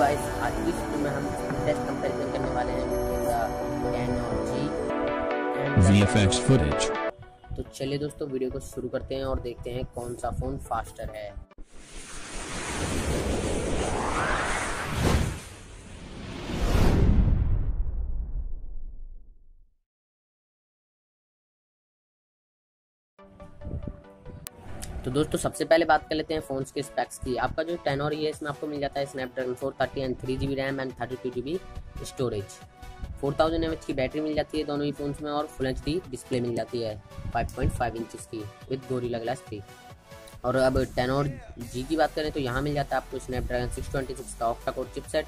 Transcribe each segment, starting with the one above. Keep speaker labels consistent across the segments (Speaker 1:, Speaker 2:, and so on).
Speaker 1: Guys आज की video में हम टेस्ट कंपैरिजन करने वाले हैं एन और जी
Speaker 2: VFX footage.
Speaker 1: तो चलिए दोस्तों वीडियो को शुरू करते हैं और देखते हैं कौन सा फ़ोन फास्टर है तो दोस्तों, सबसे पहले बात कर लेते हैं फ़ोन के स्पेक्स की। आपका जो टेन और ये इसमें आपको मिल जाता है Snapdragon four thirty and three G B RAM and thirty two G B storage four thousand M H की बैटरी मिल जाती है दोनों ही फ़ोन्स में और फुल एच डी डिस्प्ले मिल जाती है फाइव पॉइंट फाइव इंचज़ की विद गोरिल्ला ग्लास थ्री और अब टेन और जी की बात करें तो यहाँ मिल जाता है आपको स्नैपड्रैगन सिक्स ट्वेंटी सिक्स का octa code chipset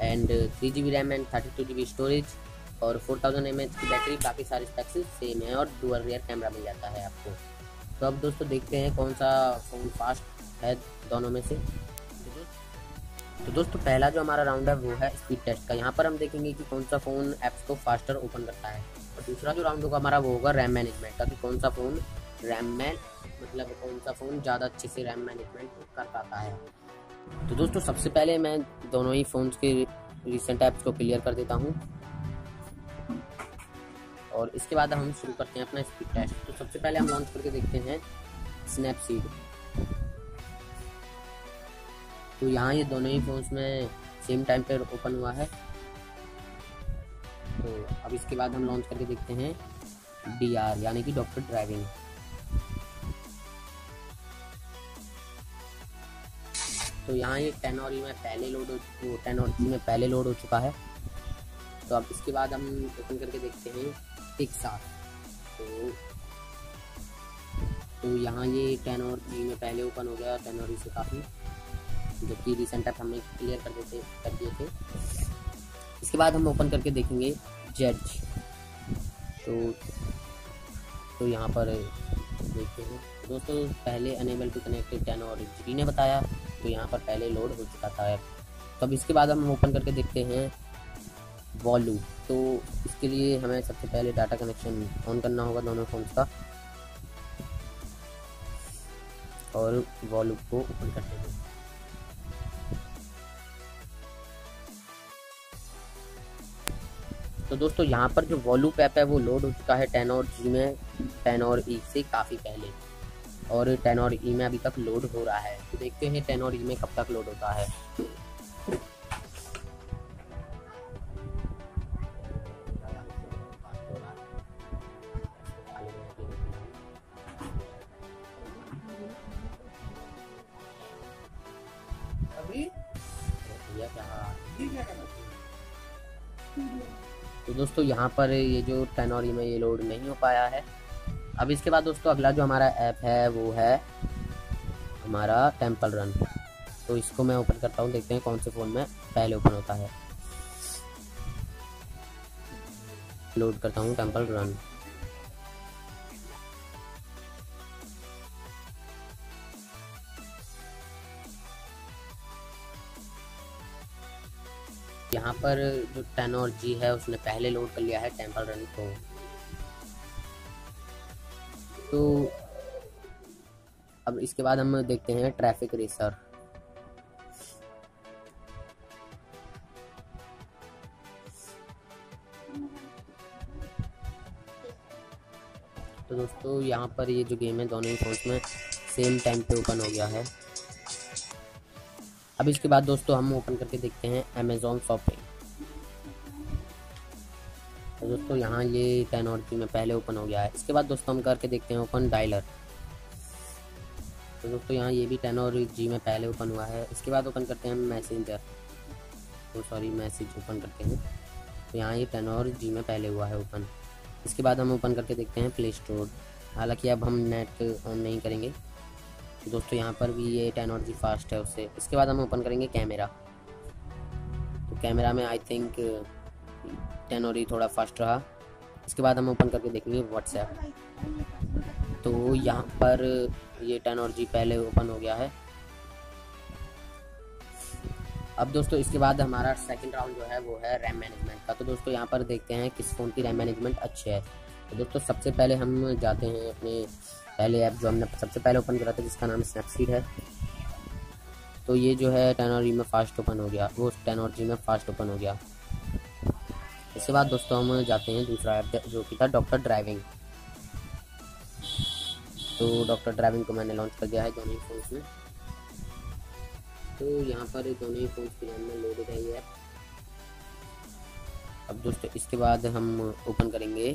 Speaker 1: and three G B RAM and thirty two G B storage और फोर थाउज़ेंड एम एच की बैटरी काफ़ी सारे स्पेक्स सेम है और डुअल रियर कैमरा मिल जाता है आपको। तो अब दोस्तों देखते हैं कौन सा फ़ोन फास्ट है दोनों में से। तो दोस्तों पहला जो हमारा राउंड है वो है स्पीड टेस्ट का। यहाँ पर हम देखेंगे कि कौन सा फ़ोन ऐप्स को फास्टर ओपन करता है। और दूसरा जो राउंड होगा हमारा वो होगा रैम मैनेजमेंट का कि कौन सा फ़ोन रैम मैन मतलब कौन सा फ़ोन ज़्यादा अच्छे से रैम मैनेजमेंट कर पाता है। तो दोस्तों सबसे पहले मैं दोनों ही फ़ोन्स के रिसेंट ऐप्स को क्लियर कर देता हूँ। और इसके बाद हम शुरू करते हैं अपना स्पीड टेस्ट तो सबसे पहले हम लॉन्च करके देखते हैं स्नैपसीड तो यहाँ ये दोनों ही फोन्स में सेम टाइम पर ओपन हुआ है। तो अब इसके बाद हम लॉन्च करके देखते हैं डी आर यानी कि डॉक्टर ड्राइविंग तो यहाँ ये टेन और में पहले लोड हो टेन और में पहले लोड हो चुका है। तो अब इसके बाद हम ओपन करके देखते हैं एक साथ। तो तो यहाँ ये टेन और थ्री में पहले ओपन हो गया टेन और से काफ़ी, जबकि रिसेंट ऐप हमने क्लियर कर देते, कर दिए थे। इसके बाद हम ओपन करके देखेंगे जज तो तो यहाँ पर देखते हैं। दोस्तों, पहले अनेबल टू कनेक्ट टेन और जी ने बताया तो यहाँ पर पहले लोड हो चुका था तो अब इसके बाद हम ओपन करके देखते हैं वॉल्यू तो इसके लिए हमें सबसे पहले डाटा कनेक्शन ऑन करना होगा दोनों फोन्स का। और वॉल्यू को ओपन करते हैं तो दोस्तों, यहाँ पर जो वॉल्यू ऐप है, वो लोड हो चुका है टेन और जी में। टेन और ई से काफ़ी पहले। और टेन और ई में अभी तक लोड हो रहा है। तो देखते हैं टेन और ई में कब तक लोड होता है। तो दोस्तों, यहाँ पर ये जो टेनोरी में ये लोड नहीं हो पाया है। अब इसके बाद दोस्तों, अगला जो हमारा ऐप है, वो है हमारा टेंपल रन तो इसको मैं ओपन करता हूँ, देखते हैं कौन से फ़ोन में पहले ओपन होता है। लोड करता हूँ टेंपल रन यहाँ पर जो टेन और जी है, उसने पहले लोड कर लिया है टेंपल रन को। तो अब इसके बाद हम देखते हैं ट्रैफ़िक रेसर तो दोस्तों, यहाँ पर ये जो गेम है दोनों ही फोन्स में सेम टाइम पे ओपन हो गया है। अब इसके बाद दोस्तों हम ओपन करके देखते हैं अमेजोन शॉपिंग तो दोस्तों यहाँ ये टेन और में पहले ओपन हो गया है। इसके बाद दोस्तों हम करके देखते हैं ओपन डायलर तो दोस्तों यहाँ ये भी टेन और जी में पहले ओपन हुआ है। इसके बाद ओपन करते हैं मैसेंजर तो सॉरी मैसेज ओपन करते हैं। तो यहाँ ये टेन और जी में पहले हुआ है ओपन इसके बाद हम ओपन करके देखते हैं प्ले स्टोर हालाँकि अब हम नेट ऑन नहीं करेंगे। दोस्तों, यहाँ पर भी ये टेन और जी फास्ट है उससे इसके बाद हम ओपन करेंगे कैमरा तो कैमरा में आई थिंक टेन और थोड़ा फास्ट रहा। इसके बाद हम ओपन करके देखेंगे व्हाट्सएप तो यहाँ पर ये टेन और जी पहले ओपन हो गया है। अब दोस्तों, इसके बाद हमारा सेकंड राउंड जो है, वो है रैम मैनेजमेंट का। तो दोस्तों, यहाँ पर देखते हैं किस फ़ोन की रैम मैनेजमेंट अच्छी है। तो दोस्तों, सबसे पहले हम जाते हैं अपने पहले ऐप जो हमने सबसे पहले ओपन करा था, जिसका नाम स्नैपसीड है। तो ये जो है टेन और में फास्ट ओपन हो गया। वो टेन और जी में फास्ट ओपन हो गया। इसके बाद दोस्तों, हम जाते हैं दूसरा ऐप जो कि था डॉक्टर ड्राइविंग तो डॉक्टर ड्राइविंग को मैंने लॉन्च कर दिया है दोनों ही फ़ोन में। तो यहाँ पर दोनों ही फ़ोन के रैम में लोडेड है ऐप अब दोस्तों, इसके बाद हम ओपन करेंगे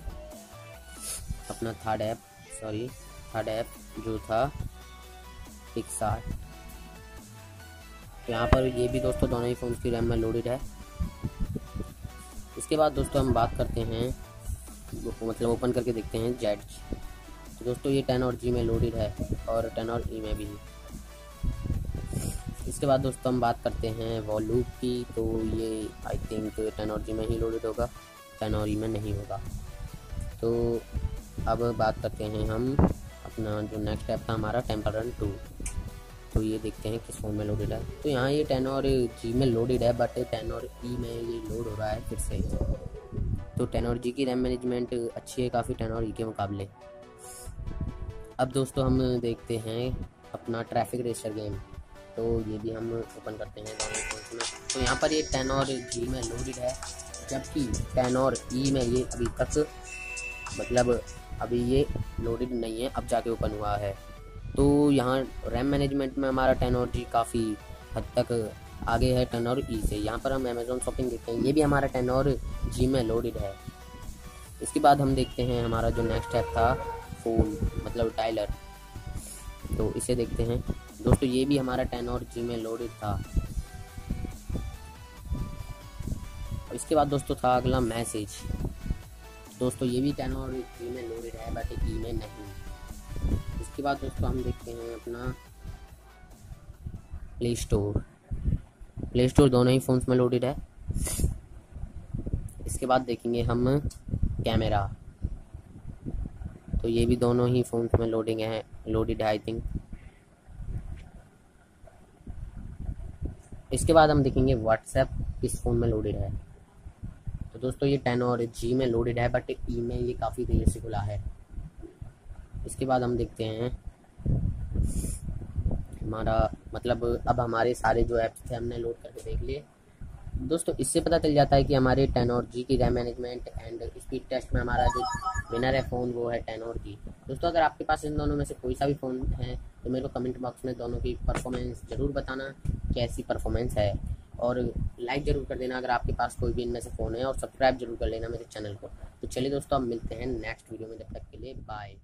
Speaker 1: अपना third app sorry third app जो था पिक्सार्ट तो यहाँ पर ये भी दोस्तों दोनों ही फ़ोन की रैम में लोडेड है। इसके बाद दोस्तों हम बात करते हैं मतलब ओपन करके देखते हैं जेड तो दोस्तों ये टेन और जी में लोडेड है और टेन और ई में भी। इसके बाद दोस्तों हम बात करते हैं वॉल्यूप की तो ये आई थिंक टेन और जी में ही लोडेड होगा टेन और ई में नहीं होगा। तो अब बात करते हैं हम अपना जो नेक्स्ट ऐप था हमारा टेंपल रन टू तो ये देखते हैं किस फ़ोन में लोडेड है। तो यहाँ ये टेन और जी में लोडेड है बट टेन और ई में ये लोड हो रहा है फिर से। तो टेन और जी की रैम मैनेजमेंट अच्छी है काफ़ी टेन और ई के मुकाबले। अब दोस्तों हम देखते हैं अपना ट्रैफ़िक रेसर गेम तो ये भी हम ओपन करते हैं तो यहाँ पर ये टेन और जी में लोडेड है, जबकि टेन और ई में ये अभी तक मतलब अभी ये लोडेड नहीं है, अब जाके ओपन हुआ है। तो यहाँ रैम मैनेजमेंट में हमारा टेन और जी काफ़ी हद तक आगे है टेन और ई से यहाँ पर हम अमेजोन शॉपिंग देखते हैं, ये भी हमारा टेन और जी में लोडेड है। इसके बाद हम देखते हैं हमारा जो नेक्स्ट ऐप था फ़ोन मतलब टाइलर तो इसे देखते हैं। दोस्तों, ये भी हमारा टेन और जी में लोडेड था। इसके बाद दोस्तों था अगला मैसेज दोस्तों, ये भी टेन और जी में लोडेड है बट ई में नहीं। इसके बाद दोस्तों, हम देखते हैं अपना प्ले स्टोर प्ले स्टोर दोनों ही फ़ोन्स में लोडेड है। इसके बाद देखेंगे हम कैमरा तो ये भी दोनों ही फ़ोन में लोडिंग है लोडेड है आई थिंक इसके बाद हम देखेंगे व्हाट्सएप किस फ़ोन में लोडेड है। दोस्तों, ये टेन और जी में लोडेड है बट ई में ये काफ़ी देर से खुला है। इसके बाद हम देखते हैं। हमारा मतलब अब हमारे सारे जो ऐप्स थे, हमने लोड करके देख लिए। दोस्तों, इससे पता चल जाता है कि हमारे टेन और जी की RAM management and speed test में हमारा जो विनर है फ़ोन वो है टेन और जी दोस्तों, अगर आपके पास इन दोनों में से कोई सा भी फ़ोन है तो मेरे को कमेंट बॉक्स में दोनों की परफॉर्मेंस ज़रूर बताना, कैसी परफॉर्मेंस है। और लाइक ज़रूर कर देना अगर आपके पास कोई भी इनमें से फ़ोन है और सब्सक्राइब ज़रूर कर लेना मेरे चैनल को। तो चलिए दोस्तों, अब मिलते हैं नेक्स्ट वीडियो में, जब तक के लिए बाय